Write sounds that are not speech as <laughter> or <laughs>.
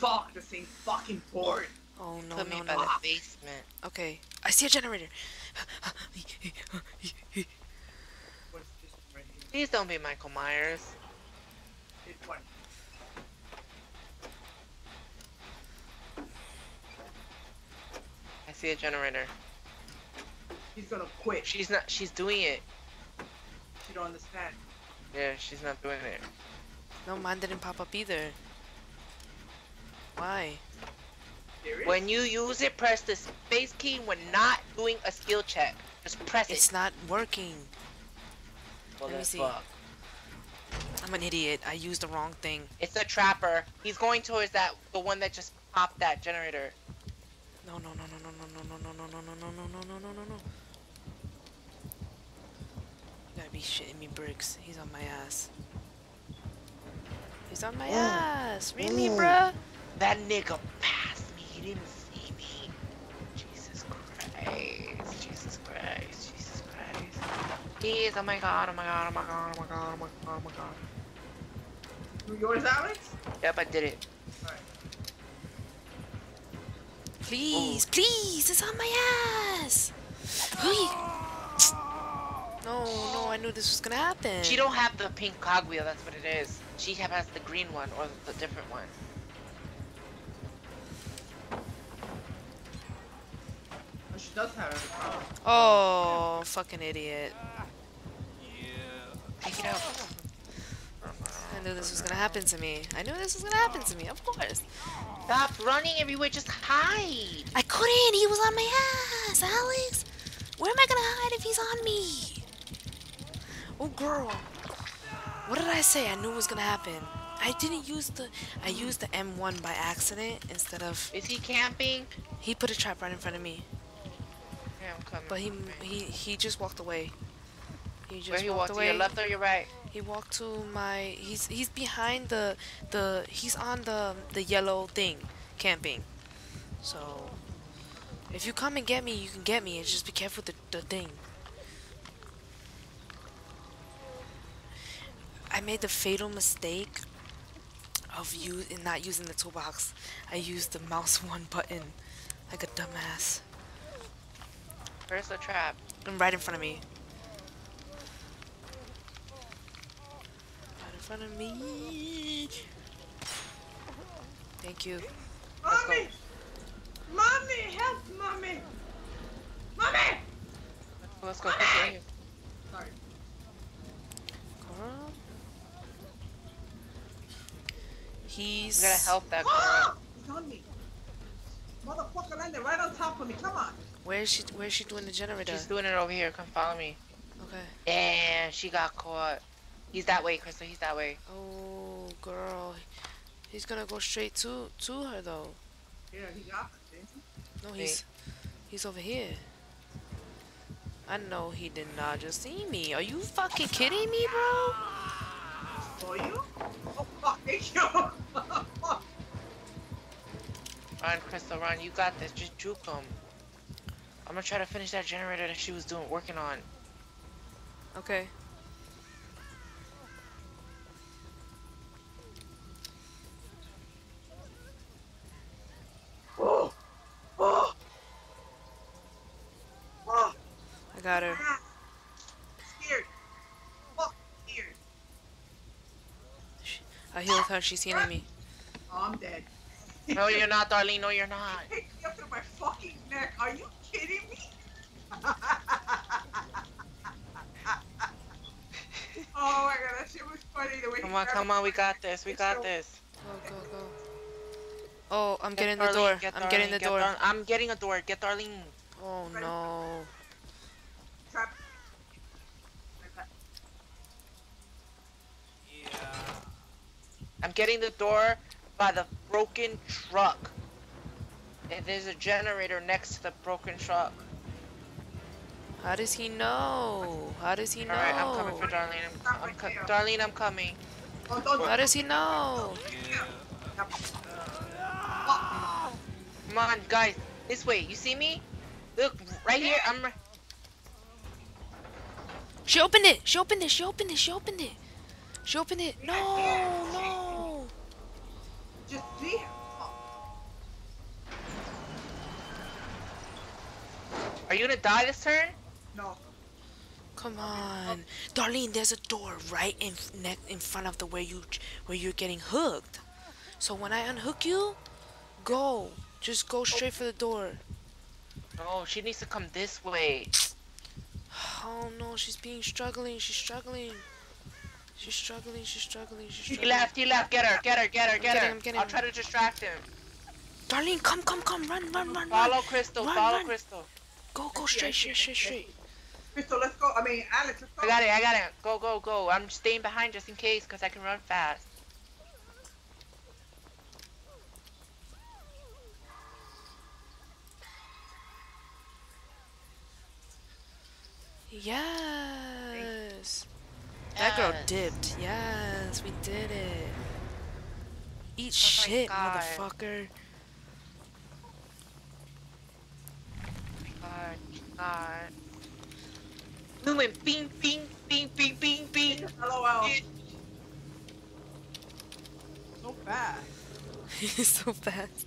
fuck, this ain't fucking bored. Oh no Put no me by no. the basement. Okay, I see a generator. What's this one right here? Please don't be Michael Myers. This one. I see a generator. He's gonna quit. She's not. She's doing it. she don't understand. Yeah, she's not doing it. no, mine didn't pop up either. Why? Serious? When you use it, press the space key when not doing a skill check. Just press It's it. not working. Well, let me see. fuck. I'm an idiot. I used the wrong thing. It's a trapper. He's going towards that, the one that just popped that generator. No no no no no no no no no no no no no no no no no no. You gotta be shitting me, Briggs. He's on my ass. He's on my ass. Read me, bruh. That nigga passed me. He didn't see me. Jesus Christ. Jesus Christ. Jesus Christ. He is. Oh my god. Oh my god. Oh my god. Oh my god. Oh my god. Oh my god. You yours, Alex? Yep, I did it. Alright. Please, please. It's on my ass. Hey. No, no. I knew this was gonna happen. She don't have the pink cogwheel. That's what it is. She has the green one or the different one. Oh, she does have it. Oh, fucking idiot. Take it out. I knew this was gonna happen to me. I knew this was gonna happen to me, of course. Stop running everywhere. Just hide. I couldn't. He was on my ass, Alex. Where am I gonna hide if he's on me? Oh, girl. What did I say? I knew it was gonna happen. I didn't use the. I used the M1 by accident instead of. Is he camping? He put a trap right in front of me, Yeah, I'm coming. but he he he just walked away. He just Where he walked walked to away. your left or your right? He walked to my. He's he's behind the the. He's on the the yellow thing, camping. So, if you come and get me, you can get me. Just be careful with the the thing. I made the fatal mistake of you in not using the toolbox. I used the mouse <laughs> one button, like a dumbass. Where's the trap? And right in front of me. Right in front of me. Thank you. Mommy! Mommy! Help, mommy! Mommy! Let's go. quickly. Sorry. Girl. You He's gotta help that girl. Ah! He's on me. Motherfucker landed right on top of me. Come on. Where's she? Where's she doing the generator? She's doing it over here. Come follow me. Okay. And she got caught. He's that way, Crystal. He's that way. Oh, girl. He's gonna go straight to to her though. Yeah, he got us. No, he's he's over here. I know he did not just see me. Are you fucking kidding me, bro? Saw you? Oh, fuck. Thank you. Fuck. Run, Crystal, run. You got this. Just juke him. I'm gonna try to finish that generator that she was doing, working on. Okay. Oh. Oh. Oh. I got her. Scared. Fuck. Scared. I healed her. She's healing me. Oh, I'm dead. No, you're not, Darlene. No, you're not. <laughs> Picked me up to my fucking neck. Are you kidding me? <laughs> oh my god, that shit was funny. The way Come on, come on. We got this. We got this. Go, go, go. Oh, I'm Get getting the door. get I'm getting the get door. Darlene. I'm getting a door. Get Darlene. Oh no. Trap. Yeah. I'm getting the door by the broken truck. And there's a generator next to the broken truck. How does he know? How does he know? Alright, I'm coming for Darlene. I'm, I'm Darlene, I'm coming. How does he know? Come on, guys. This way. You see me? Look, right here. I'm. She opened it. She opened it. She opened it. She opened it. She opened it. No, no. Just see him. Oh, you gonna die this turn? No. Come on, Darlene. There's a door right in ne- in front of the where you where you're getting hooked. So when I unhook you, go. Just go straight for the door. No, she needs to come this way. <sighs> Oh no, she's being struggling. She's struggling. She's struggling. She's struggling. She's He left, he left. Get her, get her, get her, get getting her. him, getting I'll try to distract him. Darlene, come, come, come. Run, run, run, run. Follow Crystal, Run, follow run. Crystal. Go, go I see, I straight, see, straight, I straight, straight. Crystal, let's go. I mean, Alex, let's go. I got it, I got it. Go, go, go. I'm staying behind just in case because I can run fast. Yes. That girl Yes. dipped. Yes, we did it. Eat Oh shit, motherfucker. God, God. Lumen, bing, bing, bing, bing, bing, bing. LOL. So fast. He's so fast.